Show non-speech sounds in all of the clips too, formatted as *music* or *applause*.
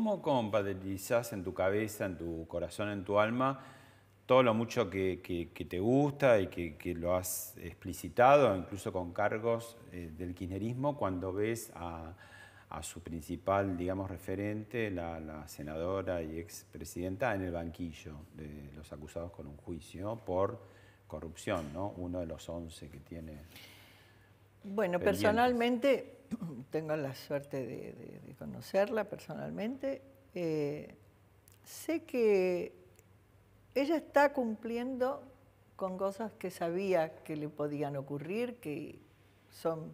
¿cómo compatibilizás en tu cabeza, en tu corazón, en tu alma, todo lo mucho que, te gusta y que, lo has explicitado, incluso con cargos eh, del kirchnerismo, cuando ves a, su principal, digamos, referente, la, senadora y expresidenta, en el banquillo de los acusados con un juicio por corrupción, ¿no? Uno de los once que tiene. Bueno, personalmente, *clears throat* tengo la suerte de, conocerla personalmente. Eh, sé que ella está cumpliendo con cosas que sabía que le podían ocurrir, que son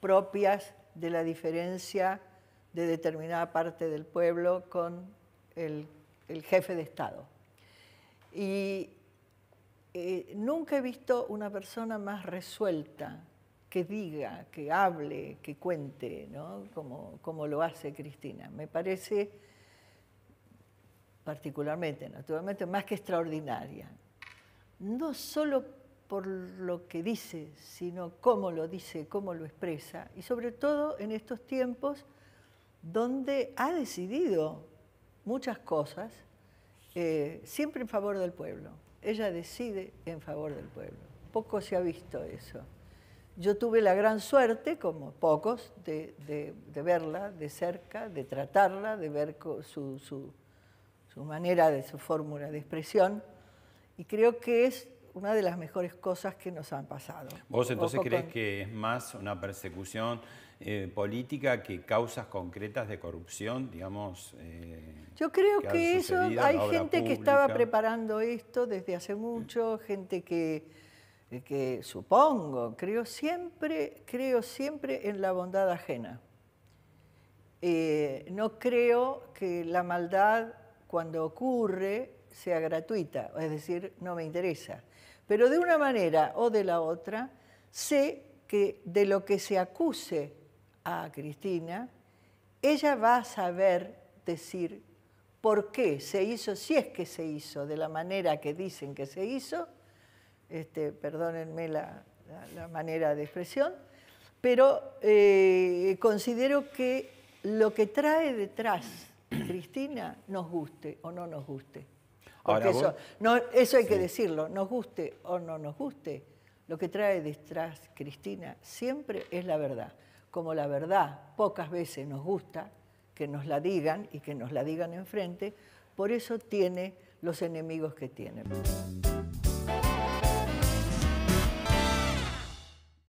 propias de la diferencia de determinada parte del pueblo con el, jefe de Estado. Y eh, nunca he visto una persona más resuelta que diga, que hable, que cuente, ¿no? como, como lo hace Cristina. Me parece particularmente, naturalmente, más que extraordinaria. No solo por lo que dice, sino cómo lo dice, cómo lo expresa, y sobre todo en estos tiempos donde ha decidido muchas cosas eh, siempre en favor del pueblo. Ella decide en favor del pueblo. Poco se ha visto eso. Yo tuve la gran suerte, como pocos, de, verla de cerca, de tratarla, de ver su, su manera de su fórmula de expresión, y creo que es una de las mejores cosas que nos han pasado. ¿Vos entonces crees que es más una persecución eh, política que causas concretas de corrupción, digamos? Eh, Yo creo que, eso, hay gente que estaba preparando esto desde hace mucho, gente que, que supongo, creo siempre, creo siempre en la bondad ajena. Eh, no creo que la maldad cuando ocurre sea gratuita, es decir, no me interesa. Pero de una manera o de la otra, sé que de lo que se acuse a Cristina, ella va a saber decir por qué se hizo, si es que se hizo de la manera que dicen que se hizo, este, perdónenme la, manera de expresión, pero eh, considero que lo que trae detrás Cristina nos guste o no nos guste. Porque eso, no, eso hay que decirlo, nos guste o no nos guste, lo que trae detrás Cristina siempre es la verdad. Como la verdad pocas veces nos gusta que nos la digan y que nos la digan enfrente, por eso tiene los enemigos que tiene.